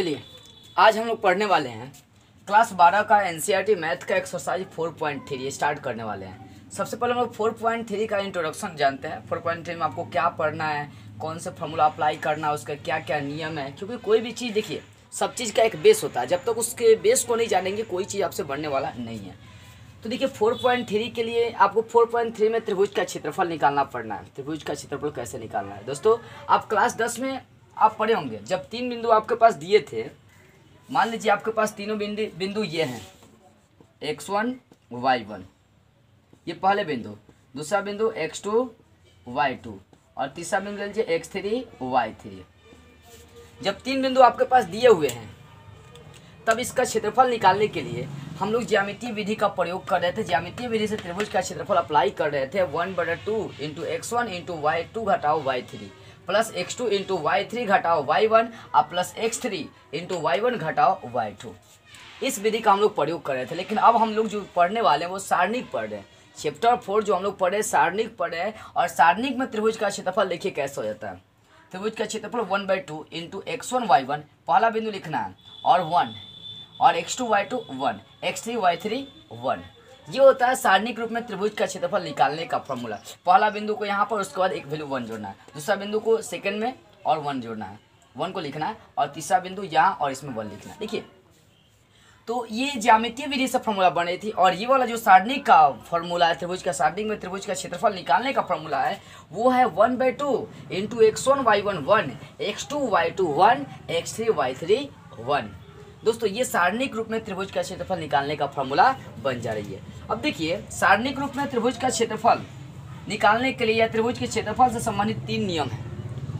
चलिए, आज हम लोग पढ़ने वाले हैं। क्लास 12 का एनसीईआरटी मैथ का एक्सरसाइज 4.3 स्टार्ट करने वाले हैं। सबसे पहले हम लोग 4.3 का इंट्रोडक्शन जानते हैं। 4.3 में आपको क्या पढ़ना है, कौन से फॉर्मूला अप्लाई करना है, उसका क्या क्या नियम है, क्योंकि कोई भी चीज़, देखिए, सब चीज़ का एक बेस होता है। जब तक तो उसके बेस को नहीं जानेंगे, कोई चीज़ आपसे बढ़ने वाला नहीं है। तो देखिए 4.3 के लिए आपको 4.3 में त्रिभुज का क्षेत्रफल निकालना पड़ना है। त्रिभुज का क्षेत्रफल कैसे निकालना है? दोस्तों, आप क्लास 10 में आप पढ़े होंगे। जब तीन बिंदु आपके पास दिए थे, मान लीजिए आपके पास तीनों बिंदु बिंदु ये हैं। एक्स वन वाई वन ये पहले बिंदु, दूसरा बिंदु एक्स टू वाई टू और तीसरा बिंदु ले लीजिए एक्स थ्री वाई थ्री जब तीन बिंदु आपके पास दिए हुए हैं, तब इसका क्षेत्रफल निकालने के लिए हम लोग ज्यामितीय विधि का प्रयोग कर रहे थे। ज्यामितीय विधि से त्रिभुज का क्षेत्रफल अप्लाई कर रहे थे। वन बटा two into x one into y two घटाओ y three plus x two into y three घटाओ वाई वन और plus x three into y one घटाओ वाई टू। इस विधि का हम लोग प्रयोग कर रहे थे, लेकिन अब हम लोग जो पढ़ने वाले हैं वो सारणिक पढ़ रहे हैं। चैप्टर फोर जो हम लोग पढ़े सारणिक पढ़े और सारणिक में त्रिभुज का क्षेत्रफल देखिए कैसे हो जाता है। त्रिभुज का क्षेत्रफल one by two into x one y one, पहला बिंदु लिखना है, और वन, और x two y two one, x three y three one. ये होता है सारणिक रूप में त्रिभुज का क्षेत्रफल निकालने का फॉर्मूला पहला बिंदु को यहाँ पर, उसके बाद एक वैल्यू वन जोड़ना है। दूसरा बिंदु को सेकंड में और वन जोड़ना है। वन को लिखना है और तीसरा बिंदु यहाँ और इसमें वन लिखना है। देखिए तो ये ज्यामितीय विधि से फॉर्मूला बनी थी और ये वाला जो सारणिक का फॉर्मूला है, त्रिभुज का, सारणिक में त्रिभुज का क्षेत्रफल निकालने का फॉर्मूला है, वो है one by two into x one y one one x two y two one x three y three one दोस्तों, ये सारणिक रूप में त्रिभुज का क्षेत्रफल निकालने का फॉर्मूला बन जा रही है। अब देखिए, सारणिक रूप में त्रिभुज का क्षेत्रफल निकालने के लिए या त्रिभुज के क्षेत्रफल से संबंधित तीन नियम हैं।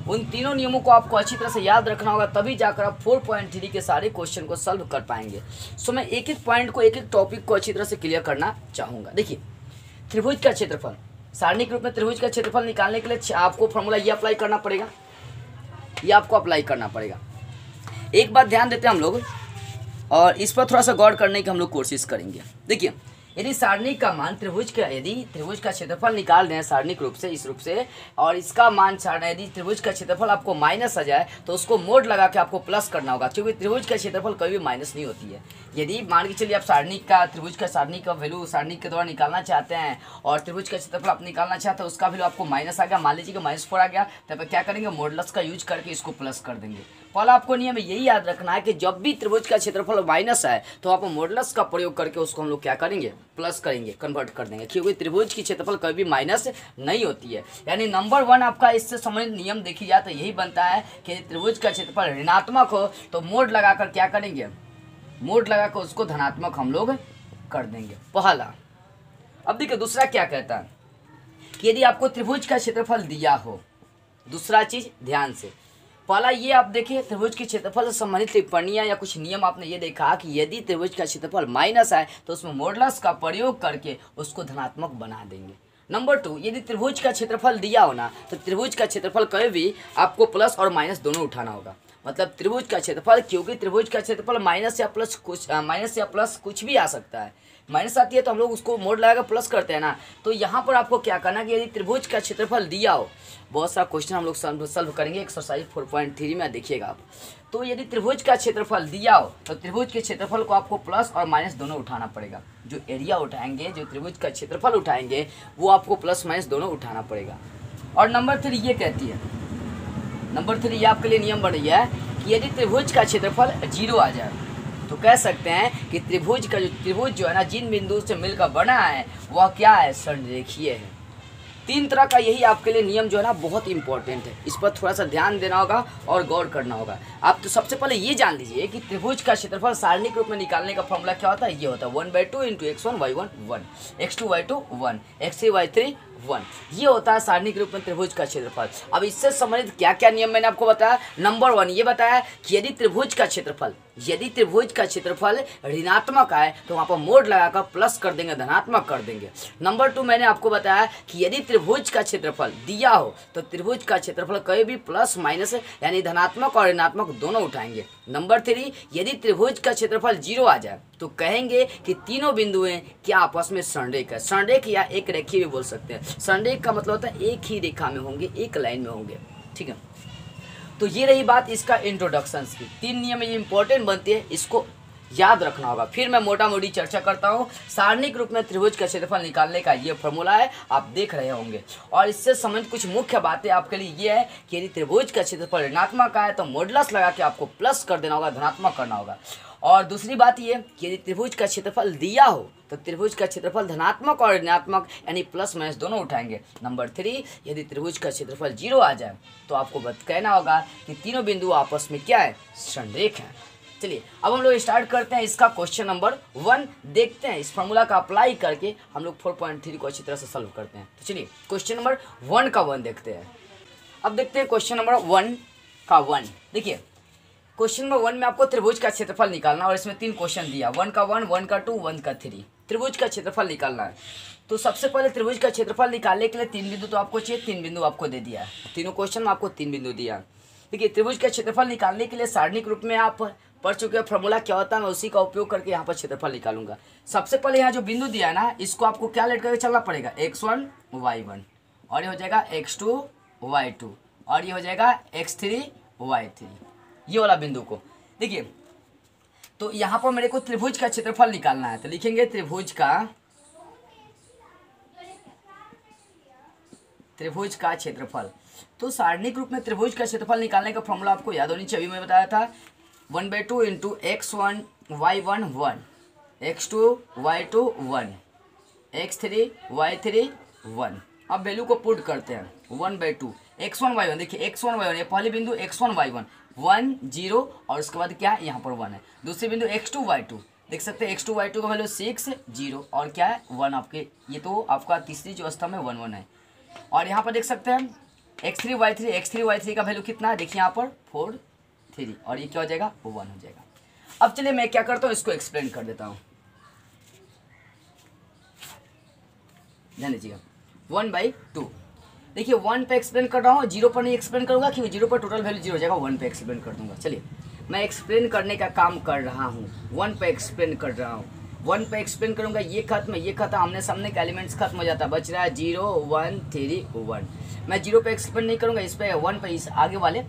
उन तीनों नियमों को आपको अच्छी तरह से याद रखना होगा, तभी जाकर आप 4.3 के सारे क्वेश्चन को सॉल्व कर पाएँगे। सो, मैं एक एक पॉइंट को, एक एक टॉपिक को अच्छी तरह से क्लियर करना चाहूँगा। देखिए, त्रिभुज का क्षेत्रफल, सारणिक रूप में त्रिभुज का क्षेत्रफल निकालने के लिए आपको फॉर्मूला ये अप्लाई करना पड़ेगा। ये आपको अप्लाई करना पड़ेगा। एक बात ध्यान देते हैं हम लोग और इस पर थोड़ा सा गौर करने की हम लोग कोशिश करेंगे। देखिए, यदि सारणिक का मान त्रिभुज का, यदि त्रिभुज का क्षेत्रफल निकाल दें सारणिक रूप से, इस रूप से, और इसका मान यदि त्रिभुज का क्षेत्रफल आपको माइनस आ जाए तो उसको मोड लगा के आपको प्लस करना होगा, क्योंकि त्रिभुज का क्षेत्रफल कभी भी माइनस नहीं होती है। यदि मान के चलिए आप सारणिक का, त्रिभुज का सारणिक का वैल्यू सारणिक के द्वारा निकालना चाहते हैं, और त्रिभुज का क्षेत्रफल आप निकालना चाहते हैं, उसका वैल्यू आपको माइनस आ गया, मान लीजिए कि माइनस फोर आ गया तब क्या करेंगे? मोडलस का यूज़ करके इसको प्लस कर देंगे। पहला आपको नियम यही याद रखना है कि जब भी त्रिभुज का क्षेत्रफल माइनस है तो आप मॉडलस का प्रयोग करके उसको हम लोग क्या करेंगे? प्लस करेंगे कन्वर्ट कर देंगे। क्योंकि त्रिभुज की क्षेत्रफल कभी माइनस नहीं होती है। यानी नंबर वन आपका इससे संबंधित नियम देखी जाए तो यही बनता है कि त्रिभुज का क्षेत्रफल ऋणात्मक हो तो मोड लगाकर क्या करेंगे? मोड लगाकर उसको धनात्मक हम लोग कर देंगे। पहला, अब देखिए दूसरा क्या कहता है कि यदि आपको त्रिभुज का क्षेत्रफल दिया हो, दूसरा चीज़ ध्यान से पहला ये आप देखिए त्रिभुज के क्षेत्रफल से संबंधित टिप्पणियाँ या कुछ नियम आपने ये देखा कि यदि त्रिभुज का क्षेत्रफल माइनस है तो उसमें मोडलस का प्रयोग करके उसको धनात्मक बना देंगे। नंबर टू, यदि त्रिभुज का क्षेत्रफल दिया होना तो त्रिभुज का क्षेत्रफल कभी भी आपको प्लस और माइनस दोनों उठाना होगा। मतलब त्रिभुज का क्षेत्रफल, क्योंकि त्रिभुज का क्षेत्रफल माइनस या प्लस कुछ माइनस या प्लस कुछ भी आ सकता है। माइनस आती है तो हम लोग उसको मोड लगाकर प्लस करते हैं ना। तो यहाँ पर आपको क्या करना कि यदि त्रिभुज का क्षेत्रफल दिया हो, बहुत सारा क्वेश्चन हम लोग सॉल्व करेंगे। एक्सरसाइज फोर पॉइंट थ्री में देखिएगा आप। तो यदि त्रिभुज का क्षेत्रफल दिया हो तो त्रिभुज के क्षेत्रफल को आपको प्लस और माइनस दोनों उठाना पड़ेगा। जो एरिया उठाएँगे, जो त्रिभुज का क्षेत्रफल उठाएँगे, वो आपको प्लस माइनस दोनों उठाना पड़ेगा। और नंबर थ्री ये कहती है नंबर थ्री ये आपके लिए नियम बन रही है कि यदि त्रिभुज का क्षेत्रफल ज़ीरो आ जाए तो कह सकते हैं कि त्रिभुज का जो त्रिभुज जो है ना, जिन बिंदु से मिलकर बना है, वह क्या है? संरेखीय है। तीन तरह का यही आपके लिए नियम जो है ना, बहुत इंपॉर्टेंट है। इस पर थोड़ा सा ध्यान देना होगा और गौर करना होगा। आप तो सबसे पहले ये जान लीजिए कि त्रिभुज का क्षेत्रफल सारणिक रूप में निकालने का फॉर्मूला क्या होता है? ये होता है one by two into x one y one one x two y two one x three y three one. ये होता है सारणिक रूप में त्रिभुज का क्षेत्रफल। अब इससे संबंधित क्या क्या नियम मैंने आपको बताया? नंबर वन ये बताया कि यदि त्रिभुज का क्षेत्रफल यदि त्रिभुज का क्षेत्रफल ऋणात्मक आए तो वहाँ पर मोड लगाकर प्लस कर देंगे, धनात्मक कर देंगे। नंबर टू मैंने आपको बताया कि यदि त्रिभुज का क्षेत्रफल दिया हो तो त्रिभुज का क्षेत्रफल कहीं भी प्लस माइनस यानी धनात्मक और ऋणात्मक दोनों उठाएँगे। नंबर थ्री, यदि त्रिभुज का क्षेत्रफल ज़ीरो आ जाए तो कहेंगे कि तीनों बिंदुएँ क्या आपस में संरेख है? संरेख या एक रेखी भी बोल सकते हैं। संरेख का मतलब होता है एक ही रेखा में होंगे, एक लाइन में होंगे। ठीक है? तो ये रही बात इसका इंट्रोडक्शन की। तीन नियम ये इंपॉर्टेंट बनती है, इसको याद रखना होगा। फिर मैं मोटा मोटी चर्चा करता हूँ। सारणिक रूप में त्रिभुज का क्षेत्रफल निकालने का ये फॉर्मूला है, आप देख रहे होंगे। और इससे संबंधित कुछ मुख्य बातें आपके लिए ये है कि यदि त्रिभुज का क्षेत्रफल ऋणात्मक का है तो मोडलस लगा के आपको प्लस कर देना होगा, धनात्मक करना होगा। और दूसरी बात ये, कि यदि त्रिभुज का क्षेत्रफल दिया हो तो त्रिभुज का क्षेत्रफल धनात्मक और ऋणात्मक, यानी प्लस माइनस दोनों उठाएँगे। नंबर थ्री यदि त्रिभुज का क्षेत्रफल ज़ीरो आ जाए तो आपको कहना होगा कि तीनों बिंदु आपस में क्या है? संरेख है। चलिए, अब हम लोग स्टार्ट करते हैं इसका क्वेश्चन नंबर वन देखते हैं इस फॉर्मूला का अप्लाई करके हम लोग फोर पॉइंट थ्री को अच्छी तरह से सॉल्व करते हैं। तो चलिए क्वेश्चन नंबर वन का वन देखते हैं। अब देखते हैं क्वेश्चन नंबर वन का वन देखिए क्वेश्चन नंबर वन में आपको त्रिभुज का क्षेत्रफल निकालना और इसमें तीन क्वेश्चन दिया। वन का वन वन का टू वन का थ्री त्रिभुज का क्षेत्रफल निकालना है। तो सबसे पहले त्रिभुज का क्षेत्रफल निकालने के लिए तीन बिंदु तो आपको चाहिए, तीन बिंदु आपको दे दिया तीनों क्वेश्चन में आपको तीन बिंदु दिया देखिए, त्रिभुज का क्षेत्रफल निकालने के लिए सारणिक रूप में आप पढ़ चुके हैं फॉर्मूला क्या होता है, मैं उसी का उपयोग करके यहाँ पर क्षेत्रफल निकालूँगा। सबसे पहले यहाँ जो बिंदु दिया है ना, इसको आपको क्या लेट करके चलना पड़ेगा? एक्स वन वाई वन और ये हो जाएगा एक्स टू वाई टू और ये हो जाएगा एक्स थ्री वाई थ्री ये वाला बिंदु को। देखिए तो यहाँ पर मेरे को त्रिभुज का क्षेत्रफल निकालना है तो लिखेंगे त्रिभुज का त्रिभुज का क्षेत्रफल। तो सारणिक रूप में त्रिभुज का क्षेत्रफल निकालने का फॉर्मूला आपको याद होनी चाहिए मैं बताया था। One by two into x one, y one one. X two, y two, one. X three, y three, one. अब वैल्यू को पुट करते हैं। One by two. X one, y one. देखिए, एक्स वन, वाई वन। ये पहले बिंदु, x one, y one. One, zero, और उसके बाद क्या है? यहाँ पर वन है। दूसरे बिंदु एक्स टू वाई टू देख सकते हैं एक्स टू वाई टू का वैल्यू सिक्स ज़ीरो, और क्या है? वन आपके, ये तो आपका तीसरी जो अवस्था में वन वन है। और यहाँ पर देख सकते हैं x three y three x three y three का वैल्यू कितना है? देखिए यहाँ पर फोर थ्री और ये क्या हो जाएगा? वो वन हो जाएगा। अब चलिए मैं क्या करता हूँ, इसको एक्सप्लेन कर देता हूँ। ध्यान दीजिएगा। वन बाई टू देखिए वन पे एक्सप्लेन कर रहा हूँ ज़ीरो पर नहीं एक्सप्लेन करूँगा क्योंकि ज़ीरो पर टोटल वैल्यू ज़ीरो हो जाएगा वन पे एक्सप्लेन कर दूँगा। चलिए, मैं एक्सप्लेन करने का काम कर रहा हूँ वन पे एक्सप्लेन कर रहा हूँ। वन पे एक्सप्लेन करूँगा, ये खत्म ये खत्म, आमने सामने का एलिमेंट्स खत्म हो जाता है, बच रहा है ज़ीरो वन थ्री वन मैं ज़ीरो पे एक्सप्लेन नहीं करूँगा, इस पे वन पे, इस आगे वाले,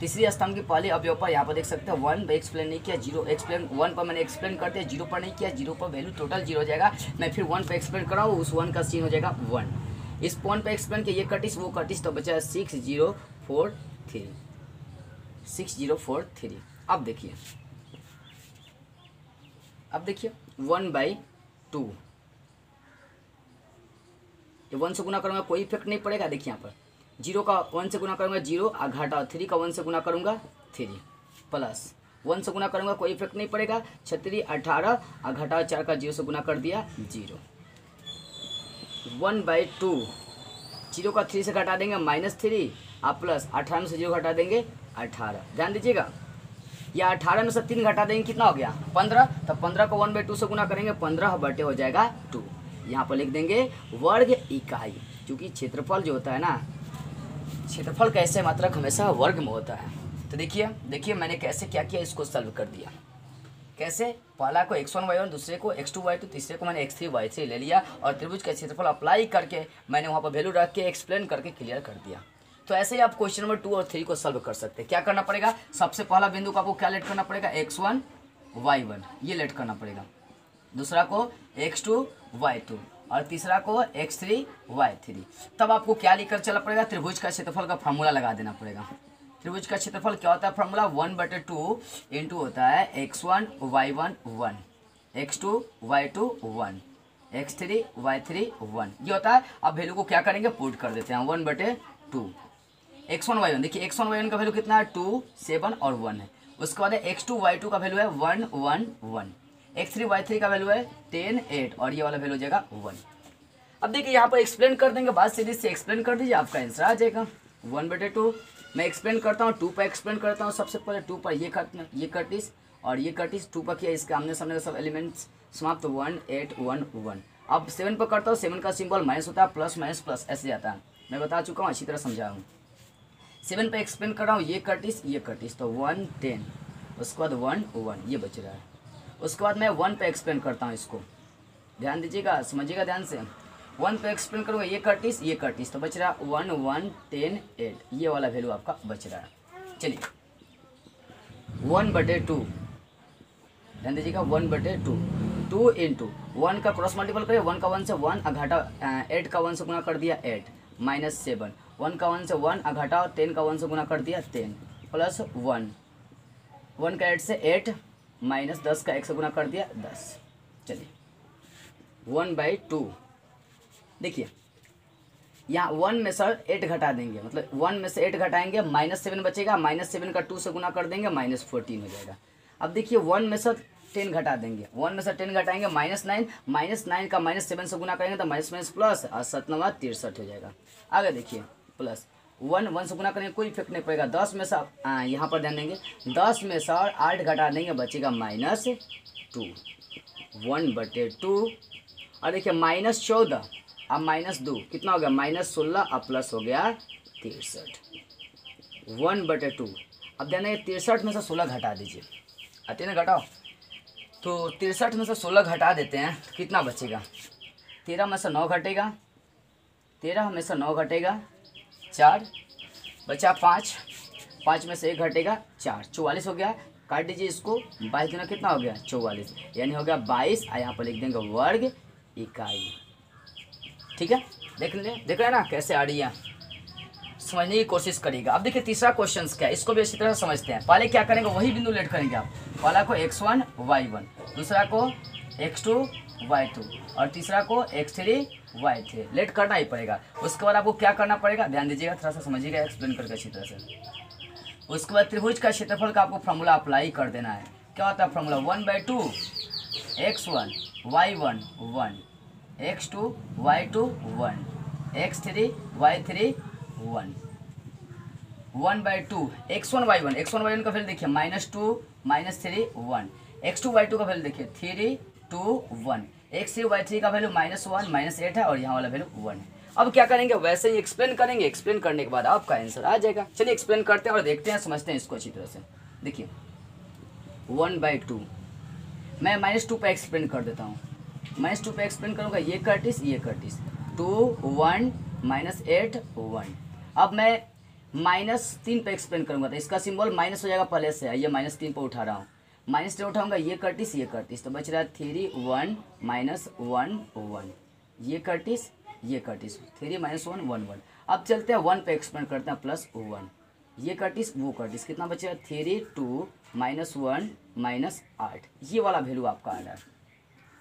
तीसरी स्तंभ की पहले अवयव पर यहाँ पर देख सकते हैं वन पे एक्सप्लेन नहीं किया ज़ीरो एक्सप्लेन वन पर मैंने एक्सप्लेन करते हैं ज़ीरो पर नहीं किया ज़ीरो पर वैल्यू टोटल ज़ीरो हो जाएगा। मैं फिर वन पे एक्सप्लेन कर हूँ, उस वन का सीन हो जाएगा वन इस पॉइंट पे एक्सप्लेन किया ये कटिस, वो कटिस तो बचा six zero four three. Six zero four three. अब देखिए। अब देखिए, वन बाई टू। ये वन से गुना करूँगा, कोई इफ़ेक्ट नहीं पड़ेगा, देखिए यहाँ पर। ज़ीरो का वन से गुना करूँगा ज़ीरो, आ घाटा थ्री का वन से गुना करूँगा थ्री, प्लस। वन से गुना करूँगा, कोई इफ़ेक्ट नहीं पड़ेगा छत्री अठारह, आ घाटा चार का ज़ीरो से गुना कर दिया zero. One by two zero का थ्री से घटा देंगे माइनस थ्री आप प्लस अठारह में से ज़ीरो घटा देंगे, अठारह। ध्यान दीजिएगा। या अठारह में से तीन घटा देंगे, कितना हो गया? पंद्रह। तो पंद्रह को वन बाई टू से गुना करेंगे, पंद्रह बटे हो जाएगा टू यहाँ पर लिख देंगे, वर्ग इकाई। क्योंकि क्षेत्रफल जो होता है ना, क्षेत्रफल कैसे मात्रक हमेशा वर्ग में होता है। तो देखिए देखिए मैंने कैसे क्या किया, इसको सॉल्व कर दिया। कैसे? पहला को एक्स वन वाई वन दूसरे को एक्स टू वाई टू तीसरे को मैंने एक्स थ्री वाई थ्री ले लिया और त्रिभुज का क्षेत्रफल अप्लाई करके मैंने वहाँ पर वैल्यू रख के एक्सप्लेन करके क्लियर कर दिया। तो ऐसे ही आप क्वेश्चन नंबर टू और थ्री को सॉल्व कर सकते हैं। क्या करना पड़ेगा? सबसे पहला बिंदु को आपको क्या लेट करना पड़ेगा? एक्स वन वाई वन ये लेट करना पड़ेगा। दूसरा को एक्स टू वाई टू और तीसरा को एक्स थ्री वाई थ्री तब आपको क्या लेकर चलना पड़ेगा? त्रिभुज का क्षेत्रफल का फॉर्मूला लगा देना पड़ेगा। त्रिभुज का क्षेत्रफल क्या होता है? फॉर्मूला वन बटे टू इंटू होता है x one y one one x two y two one x three y three one ये होता है, अब वैल्यू को क्या करेंगे? पुट कर देते हैं। वन बटे two x one y one देखिए एक्स वन वाई वन का वैल्यू कितना है? टू सेवन और वन है। उसके बाद एक्स टू वाई टू का वैल्यू है one one one x three y three का वैल्यू है टेन एट और ये वाला वैल्यू हो जाएगा वन अब देखिए, यहाँ पर एक्सप्लेन कर देंगे, बात सीरीज़ से एक्सप्लेन कर दीजिए, आपका आंसर आ जाएगा। वन बटे टू मैं एक्सप्लेन करता हूँ टू पर एक्सप्लेन करता हूँ, सबसे पहले टू पर ये कट ये कटिस और ये कटिस टू पर किया इसके आमने सामने का सब एलिमेंट्स समाप्त वन एट वन वन अब सेवन पर करता हूँ सेवन का सिंबल माइनस होता है प्लस माइनस प्लस ऐसे जाता है। मैं बता चुका हूँ, अच्छी तरह समझा हूँ सेवन पे एक्सप्लेन कर रहा हूँ, ये कटिस ये कटिस तो वन टेन उसके बाद वन वन ये बच रहा है। उसके बाद मैं वन पे एक्सप्लेन करता हूँ इसको। ध्यान दीजिएगा, समझिएगा ध्यान से? वन पे एक्सप्लेन करूँगा, ये कटिस ये कटिस तो बच रहा वन वन टेन एट ये वाला वैल्यू आपका बच रहा है। चलिए। वन बटे टू ध्यान दीजिएगा वन बटे टू टू इंटू वन का क्रॉस मल्टीपल करिए वन का वन से वन अघाटा एट का वन से गुना कर दिया एट माइनस सेवन वन का वन से वन अघाटा और टेन का वन से गुना कर दिया टेन प्लस वन वन का एट से एट माइनस दस का एक से गुना कर दिया दस। चलिए। वन बाई टू देखिए, यहाँ वन में सर एट घटा देंगे मतलब वन में से एट घटाएँगे माइनस सेवन बचेगा माइनस सेवन का टू से गुना कर देंगे माइनस फोर्टीन हो जाएगा। अब देखिए वन में सर टेन घटा देंगे वन में से टेन घटाएँगे माइनस नाइन माइनस नाइन का माइनस सेवन से गुना करेंगे तो माइनस माइनस प्लस और सतनवा तिरसठ हो जाएगा। आगे देखिए प्लस वन वन से गुना करेंगे, कोई इफ़ेक्ट नहीं पड़ेगा। दस में सर यहाँ पर ध्यान देंगे, दस में सर आठ घटा देंगे, बचेगा माइनस टू वन बटे टू और देखिए माइनस चौदह अब माइनस दो, कितना हो गया? माइनस सोलह, अब प्लस हो गया तिरसठ। वन बटे टू। अब ध्यान देंगे तिरसठ में से सोलह घटा दीजिए। आते ना घटाओ? तो तिरसठ में से सोलह घटा देते हैं तो कितना बचेगा? तेरह में से नौ घटेगा। तेरह में से नौ घटेगा, चार। बचा पाँच। पाँच में से एक घटेगा, चार। चौवालीस हो गया। काट दीजिए इसको। बाईस गुना कितना हो गया? चौवालीस। यानी हो गया बाईस। यहाँ पर लिख देंगे वर्ग इकाई। ठीक है? देख ले, देख रहे हैं ना कैसे आ रही है। समझने की कोशिश करिएगा। अब देखिए तीसरा क्वेश्चन क्या है? इसको भी अच्छी तरह समझते हैं। पहले क्या करेंगे? वही बिंदु लेट करेंगे आप। पहला को एक्स वन वाई वन दूसरा को एक्स टू वाई टू और तीसरा को x three y three let करना ही पड़ेगा। उसके बाद आपको क्या करना पड़ेगा? ध्यान दीजिएगा, थोड़ा सा समझिएगा एक्सप्लेन करके अच्छी तरह से। उसके बाद त्रिभुज का क्षेत्रफल का आपको फॉर्मूला अप्लाई कर देना है। क्या होता है formula one by two x one y one one x two y two one x three y three one one by two x one y one x one y one का value देखिए। Minus two minus three one x two y two का value देखिए। Three two one x three y three का value minus one minus eight है और यहाँ वाला value one है अब क्या करेंगे? वैसे ही एक्सप्लेन करेंगे। एक्सप्लेन करने के बाद आपका आंसर आ जाएगा। चलिए एक्सप्लेन करते हैं और देखते हैं, समझते हैं इसको अच्छी तरह से। देखिए। वन बाई टू मैं माइनस टू पर एक्सप्लेन कर देता हूँ। माइनस टू पे एक्सप्लेन करूँगा, ये कर्टिस ये Curtis two one minus eight one अब मैं माइनस तीन पे एक्सप्लेन करूँगा तो इसका सिंबल माइनस हो जाएगा, पहले से ये माइनस तीन पर उठा रहा हूँ। माइनस थ्री उठाऊँगा, ये कर्टिस ये कर्टिस तो बच रहा है three one minus one one ये कर्टिस ये Curtis three minus one one one अब चलते हैं वन पे एक्सप्लेन करते हैं प्लस वन ये कर्टिस वो कर्टिस कितना बचेगा three two minus one minus आठ ये वाला वैल्यू आपका आ रहा है।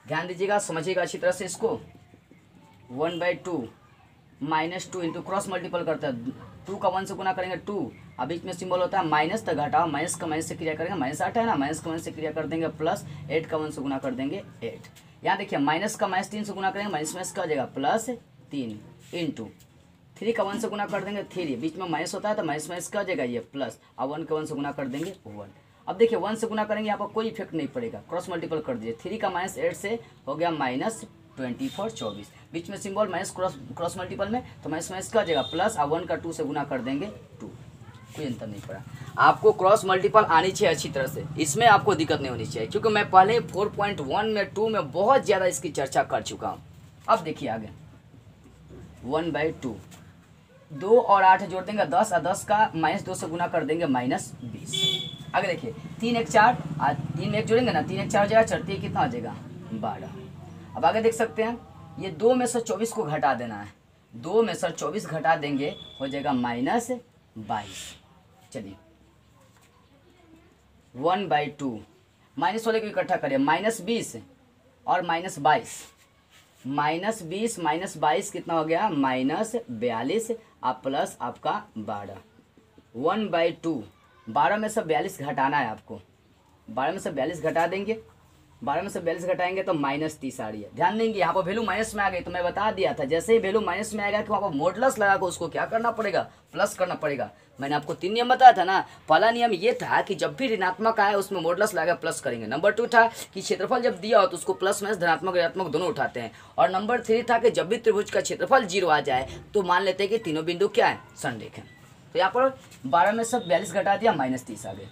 ध्यान दीजिएगा, समझिएगा अच्छी तरह से इसको। One by two minus two into cross multiple करता है। टू का वन से गुना करेंगे टू। अब बीच में सिंबल होता है माइनस तक घटाओ, माइनस का माइनस से क्रिया करेंगे, माइनस आठ है ना, माइनस का माइनस से क्रिया कर देंगे प्लस एट का वन से गुना कर देंगे एट। यहाँ देखिए, माइनस का माइनस तीन से गुना करेंगे, माइनस माइनस का हो जाएगा प्लस तीन इंटू। थ्री का वन से गुना कर देंगे थ्री, बीच में माइनस होता है तो माइनस माइनस का हो जाएगा ये प्लस। अब वन का वन से गुना कर देंगे वन। अब देखिए, वन से गुना करेंगे, यहाँ पर कोई इफ़ेक्ट नहीं पड़ेगा। क्रॉस मल्टीपल कर दीजिए। थ्री का माइनस एट से हो गया माइनस ट्वेंटी फोर चौबीस। बीच में symbol minus cross cross multiple में तो माइनस माइनस का जाएगा? प्लस, अब वन का टू से गुना कर देंगे टू। कोई अंतर नहीं पड़ा। आपको क्रॉस मल्टीपल आनी चाहिए अच्छी तरह से। इसमें आपको दिक्कत नहीं होनी चाहिए, क्योंकि मैं पहले फोर पॉइंट वन में, टू में बहुत ज़्यादा इसकी चर्चा कर चुका हूँ। अब देखिए आगे। One by two. दो और आठ जोड़ देंगे, दस, और दस का माइनस दो से गुना कर देंगे माइनस बीस। आगे देखिए तीन एक चार आ, तीन एक जोड़ेंगे ना तीन एक चार हो जाएगा चढ़ती कितना हो जाएगा? बारह। अब आगे देख सकते हैं ये दो में से चौबीस को घटा देना है। दो में से चौबीस घटा देंगे हो जाएगा माइनस बाईस। चलिए। वन बाई टू माइनस वाले को इकट्ठा करिए माइनस बीस और माइनस बाईस। माइनस बीस माइनस बाईस कितना हो गया? माइनस बयालीस आप प्लस आपका बारह। वन बाई टू बारह में से बयालीस घटाना है आपको। बारह में से बयालीस घटा देंगे। बारह में से बयालीस घटाएँगे तो माइनस तीस आ रही है। ध्यान देंगे, यहाँ पर वैल्यू माइनस में आ गई तो मैं बता दिया था, जैसे ही वैल्यू माइनस में आएगा कि वहाँ पर मोडलस लगा कर उसको क्या करना पड़ेगा? प्लस करना पड़ेगा। मैंने आपको तीन नियम बताया था ना, पहला नियम ये था कि जब भी ऋणात्मक आए, उसमें मोडलस लगा प्लस करेंगे। नंबर टू था कि क्षेत्रफल जब दिया हो तो उसको प्लस माइनस धनात्मक, ऋणात्मक दोनों उठाते हैं। और नंबर थ्री था कि जब भी त्रिभुज का क्षेत्रफल ज़ीरो आ जाए तो मान लेते हैं कि तीनों बिंदु क्या है? संरेख है तो यहाँ पर बारह में सब बयालीस घटा दिया, माइनस तीस आ गए।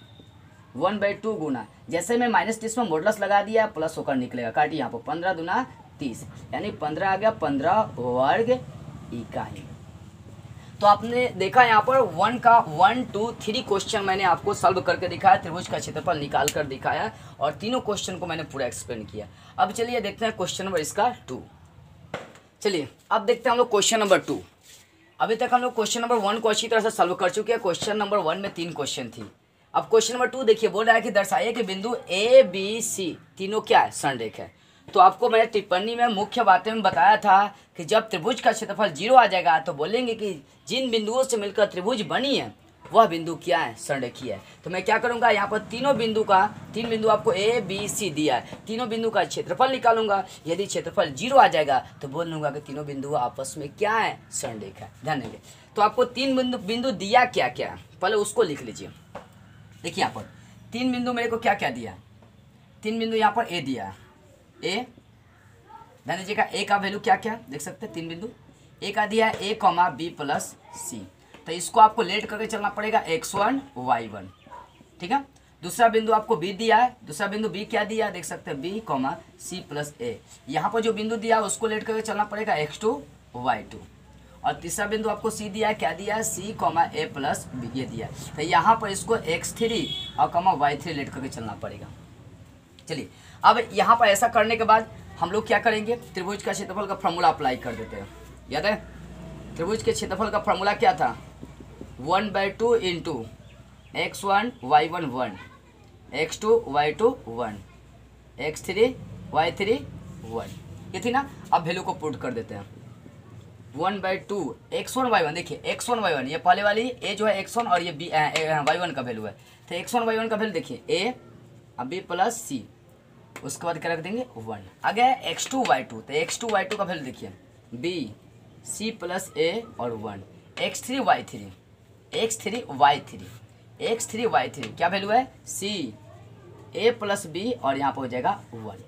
वन बाई टू गुना। जैसे मैं माइनस तीस में मोडलस लगा दिया प्लस होकर निकलेगा। काटिए यहाँ पर पंद्रह दुना तीस। यानी पंद्रह आ गया, पंद्रह वर्ग इकाई। तो आपने देखा यहाँ पर वन का वन, टू, थ्री क्वेश्चन मैंने आपको सॉल्व करके दिखाया, त्रिभुज का क्षेत्रफल निकाल कर दिखाया, और तीनों क्वेश्चन को मैंने पूरा एक्सप्लेन किया। अब चलिए देखते हैं क्वेश्चन नंबर इसका टू चलिए, अब देखते हैं हम लोग क्वेश्चन नंबर टू अभी तक हम लोग क्वेश्चन नंबर वन को अच्छी तरह से सॉल्व कर चुके हैं। क्वेश्चन नंबर वन में तीन क्वेश्चन थी। अब क्वेश्चन नंबर टू देखिए, बोल रहा है कि दर्शाइए कि बिंदु ए बी सी तीनों क्या है? संरेख है। तो आपको मैंने टिप्पणी में मुख्य बातें में बताया था कि जब त्रिभुज का क्षेत्रफल ज़ीरो आ जाएगा तो बोलेंगे कि जिन बिंदुओं से मिलकर त्रिभुज बनी है वह बिंदु क्या है? संरेखीय है। तो मैं क्या करूँगा? यहाँ पर तीनों बिंदु का, तीन बिंदु आपको ए बी सी दिया है। तीनों बिंदु का क्षेत्रफल निकालूँगा। यदि क्षेत्रफल ज़ीरो आ जाएगा तो बोल लूँगा कि तीनों बिंदु आपस में क्या है? संरेख है। ध्यान देंगे। तो आपको तीन बिंदु बिंदु दिया क्या क्या? पहले उसको लिख लीजिए। देखिए यहाँ पर। तीन बिंदु मेरे को क्या क्या दिया? तीन बिंदु यहाँ पर ए दिया। ए ध्यान दीजिएगा ए का वैल्यू क्या क्या? देख सकते हैं, तीन बिंदु। ए का दिया है A comma B plus C तो इसको आपको लेट करके चलना पड़ेगा एक्स वन वाई वन ठीक है? दूसरा बिंदु आपको बी दिया है। दूसरा बिंदु बी क्या दिया देख सकते हैं B comma C plus A यहाँ पर जो बिंदु दिया है, उसको लेट करके चलना पड़ेगा एक्स टू वाई टू और तीसरा बिंदु आपको सी दिया है, क्या दिया है? C comma A plus B ये दिया है। तो यहाँ पर इसको एक्स थ्री और कॉमा वाई थ्री लेट करके चलना पड़ेगा। चलिए, अब यहाँ पर ऐसा करने के बाद हम लोग क्या करेंगे? त्रिभुज का क्षेत्रफल का फॉर्मूला अप्लाई कर देते हैं। याद है? त्रिभुज के क्षेत्रफल का फॉर्मूला क्या था? One by two into x one, y one one. X two, y two, one. X three, y three, one. ये थी ना, अब वैल्यू को पुट कर देते हैं। One by two, x one, y one. देखिए, एक्स वन, वाई वन, ये पहले वाली ए जो है एक्स वन और ये बी वाई वन का वैल्यू है। तो एक्स वन, वाई वन का वैल्यू देखिए, ए, अब बी प्लस सी। उसके बाद क्या रख देंगे? वन। आ गया एक्स टू, वाई टू। तो एक्स टू, वाई टू का वैल्यू देखिए। बी, सी प्लस ए और one. X three, y three. X three y three x three y three क्या वैल्यू है? सी ए प्लस बी और यहाँ पर हो जाएगा वन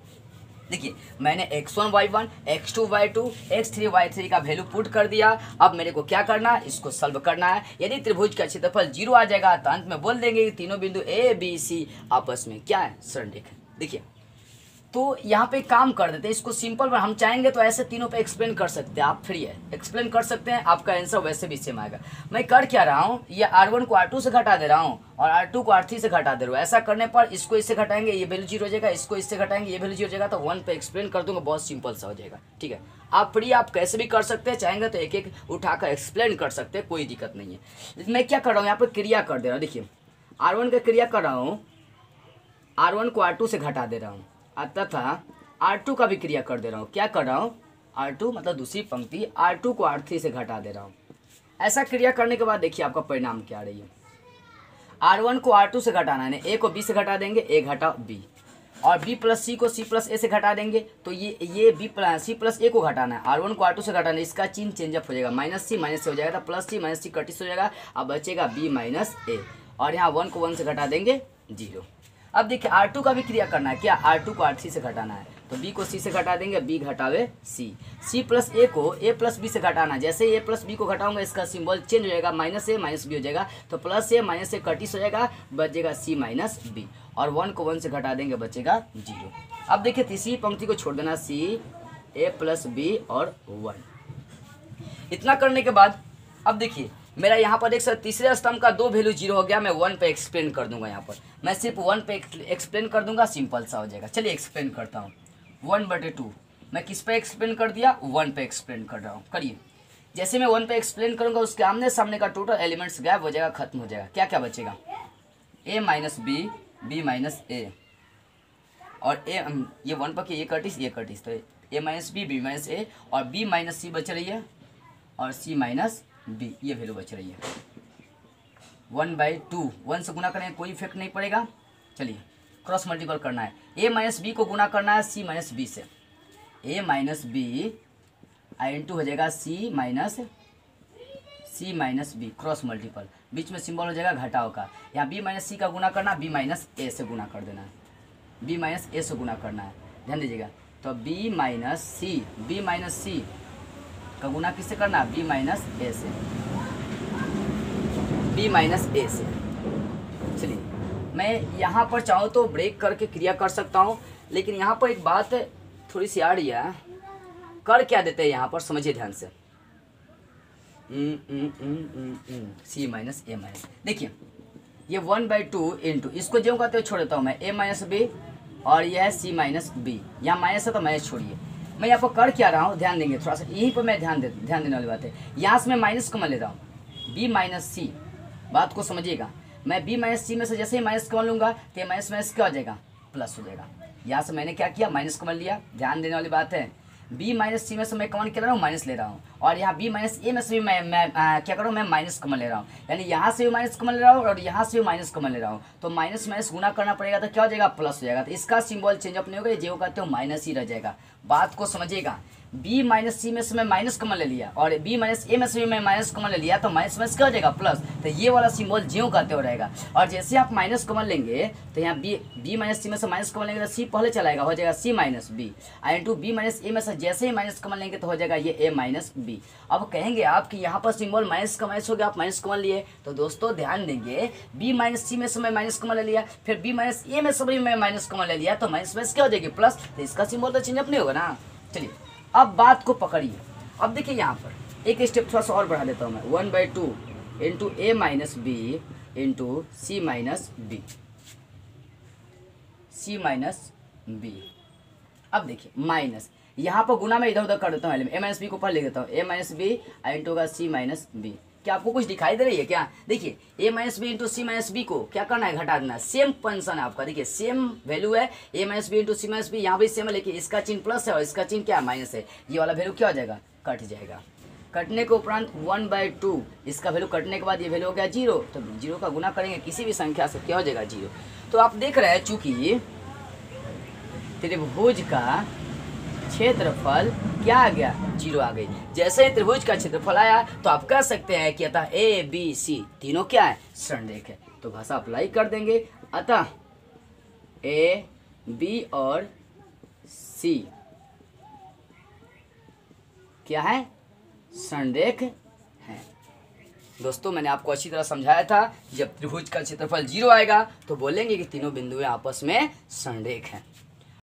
देखिए, मैंने x one y one x two y two x three y three का वैल्यू पुट कर दिया। अब मेरे को क्या करना है? इसको सॉल्व करना है। यदि त्रिभुज का क्षेत्रफल ज़ीरो आ जाएगा तो अंत में बोल देंगे कि तीनों बिंदु ए बी सी आपस में क्या है? सरलेख देखिए तो यहाँ पे काम कर देते हैं, इसको सिंपल पर हम चाहेंगे तो ऐसे तीनों पे एक्सप्लेन कर सकते हैं। आप फ्री है। एक्सप्लेन कर सकते हैं, आपका आंसर वैसे भी सेम आएगा। मैं कर क्या रहा हूँ, ये आर वन को आर टू से घटा दे रहा हूँ और आर टू को आर थ्री से घटा दे रहा हूँ। ऐसा करने पर इसको इससे घटाएँगे, ये वैल्यू ज़ीरो हो जाएगा, इसको इससे घटाएँगे, ये वैल्यू ज़ीरो हो जाएगा तो वन पे एक्सप्लेन कर दूँगा, बहुत सिंपल सा हो जाएगा। ठीक है? आप फ्री आप कैसे भी कर सकते हैं, चाहेंगे तो एक एक उठाकर एक्सप्लेन कर सकते हैं, कोई दिक्कत नहीं है। मैं क्या कर रहा हूँ, यहाँ पर क्रिया कर दे रहा हूँ, देखिए। आर वन का क्रिया कर रहा हूँ आर वन को आर टू से घटा दे रहा हूँ। तथा आर टू का भी क्रिया कर दे रहा हूँ। क्या कर रहा हूँ? आर टू मतलब दूसरी पंक्ति आर टू को आर थ्री से घटा दे रहा हूँ। ऐसा क्रिया करने के बाद देखिए आपका परिणाम क्या रही है। आर वन को आर टू से घटाना है ए को बी से घटा देंगे ए घटा बी और बी प्लस सी को सी प्लस ए से घटा देंगे तो ये ये B plus C plus A को घटाना है। आर वन को आर टू से घटाना है, इसका चिन्ह चेंजअप हो जाएगा। माइनस सी माइनस से हो जाएगा प्लस सी माइनस सी कटिस हो जाएगा, अब बचेगा बी माइनस ए और यहाँ वन को वन से घटा देंगे, ज़ीरो। अब देखिए आर टू का भी क्रिया करना है। क्या आर टू को आर थ्री से घटाना है? तो बी को सी से घटा देंगे बी घटावे सी सी प्लस ए को ए प्लस बी से घटाना जैसे ए प्लस बी को घटाऊँगा, इसका सिंबल चेंज हो जाएगा माइनस ए माइनस बी हो जाएगा। तो प्लस ए माइनस ए कटिस हो जाएगा, बचेगा सी माइनस बी और वन को वन से घटा देंगे, बचेगा ज़ीरो अब देखिए, तीसरी पंक्ति को छोड़ देना सी ए प्लस बी और वन इतना करने के बाद, अब देखिए मेरा यहाँ पर एक सकते तीसरे स्तंभ का दो वैल्यू ज़ीरो हो गया, मैं वन पे एक्सप्लेन कर दूँगा यहाँ पर। मैं सिर्फ़ वन पे एक्सप्लेन कर दूँगा सिंपल सा हो जाएगा। चलिए एक्सप्लेन करता हूँ। वन बटे टू मैं किस पे एक्सप्लेन कर दिया? वन पे एक्सप्लेन कर रहा हूँ। करिए। जैसे मैं वन पे एक्सप्लेन करूँगा, उसके आमने सामने का टोटल एलिमेंट्स गायब हो जाएगा, खत्म हो जाएगा। क्या क्या बचेगा? A minus B B minus A और ए ये वन पर ये कटिस ये कटिस तो A minus B B minus A और बी माइनस सी बच रही है। और सी माइनस बी, ये वैल्यू बच रही है। वन बाई टू वन से गुना करेंगे कोई इफ़ेक्ट नहीं पड़ेगा। चलिए क्रॉस मल्टीपल करना है। ए माइनस बी को गुना करना है सी माइनस बी से। ए माइनस बी आई इंटू हो जाएगा C minus C minus B cross multiple बीच में सिंबल हो जाएगा घटाओ का। यहाँ बी माइनस सी का गुना करना बी माइनस ए से गुना कर देना है। बी माइनस ए से गुना करना है। ध्यान दीजिएगा। तो B minus C B minus C का गुना किससे करना बी माइनस ए से। बी माइनस ए से। चलिए, मैं यहाँ पर चाहूँ तो ब्रेक करके क्रिया कर सकता हूँ, लेकिन यहाँ पर एक बात थोड़ी सी आ रही है। कर क्या देते हैं यहाँ पर? समझिए ध्यान से। सी माइनस ए माइनस देखिए, ये वन बाई टू इंटू इसको जो कहते हो छोड़ देता हूँ मैं। ए माइनस बी और यह है सी माइनस बी यहाँ माइनस है तो माइनस छोड़िए। मैं यहाँ पर कर क्या रहा हूँ? ध्यान देंगे, थोड़ा सा यहीं पर मैं ध्यान दे, ध्यान देने वाली बात है। यहाँ से मैं माइनस कमा ले रहा हूँ। बी माइनस सी बात को समझिएगा। मैं बी माइनस सी में से जैसे ही माइनस को मान लूँगा तो माइनस माइनस क्या हो जाएगा? प्लस हो जाएगा। यहाँ से मैंने क्या किया? माइनस कमन लिया। ध्यान देने वाली बात है। बी माइनस सी में से मैं कमन क्या रहा हूँ? माइनस ले रहा हूँ। और यहाँ बी माइनस ए में से भी मैं मैं आ, क्या करूँ? मैं माइनस कमन ले रहा हूँ। यानी यहाँ से भी माइनस कमन ले रहा हूँ और यहाँ से भी माइनस कमन ले रहा हूँ। तो माइनस माइनस गुना करना पड़ेगा तो क्या हो जाएगा? प्लस हो जाएगा। तो इसका सिंबल चेंज अपने होगा जो कहते हो माइनस ही रह जाएगा। बात को समझिएगा। बी माइनस सी में से मैं माइनस कमन ले लिया और बी माइनस ए में से भी मैं माइनस कमन ले लिया तो माइनस माइनस क्या हो जाएगा? प्लस तो ये वाला सिंबल ज्यो कहते हो रहेगा। और जैसे आप माइनस कमन लेंगे तो यहाँ बी बी माइनस सी में से माइनस कमन लेंगे तो सी पहले चलाएगा, हो जाएगा सी माइनस बी आई इंटू बी माइनस ए में से जैसे ही माइनस कमन लेंगे तो हो जाएगा ये ए माइनस बी अब कहेंगे आप कि यहाँ पर सिंबल माइनस का माइनस हो गया, आप माइनस कमन लिए। तो दोस्तों, ध्यान देंगे बी माइनस सी में से मैं माइनस कमन ले लिया, फिर बी माइनस ए में से भी मैं माइनस कमन ले लिया तो माइनस माइनस क्या हो जाएगी? प्लस तो इसका सिंबल तो चेंज नहीं होगा ना? चलिए। अब बात को पकड़िए। अब देखिए यहाँ पर। एक स्टेप थोड़ा सा और बढ़ा देता हूँ मैं। One by two into A minus B into C minus B C minus B अब देखिए माइनस यहाँ पर गुना मैं इधर उधर कर देता हूँ ए माइनस बी को ऊपर लिख देता हूँ। ए माइनस बी इंटू का सी माइनस बी क्या आपको कुछ दिखाई दे रही है क्या? देखिए A minus B into C minus B को क्या करना है? घटा देना सेम फ़ंक्शन है आपका। देखिए सेम वैल्यू है। A minus B into C minus B यहाँ भी सेम है, लेकिन इसका चिन्ह प्लस है और इसका चिन्ह क्या? माइनस है। ये वाला वैल्यू क्या हो जाएगा? कट जाएगा। कटने के उपरांत वन बाय टू इसका वैल्यू कटने के बाद ये वैल्यू हो गया ज़ीरो तो ज़ीरो का गुना करेंगे, किसी भी संख्या से क्या हो जाएगा? ज़ीरो तो आप देख रहे हैं, चूँकि त्रिभुज का क्षेत्रफल क्या आ गया? ज़ीरो आ गई। जैसे ही त्रिभुज का क्षेत्रफल आया तो आप कह सकते हैं कि अतः ए बी सी तीनों क्या है? सरणरेख है। तो भाषा अप्लाई कर देंगे। अतः ए बी और सी क्या है? सरणरेख है। दोस्तों, मैंने आपको अच्छी तरह समझाया था। जब त्रिभुज का क्षेत्रफल ज़ीरो आएगा तो बोलेंगे कि तीनों बिंदुएँ आपस में सरणरेख हैं।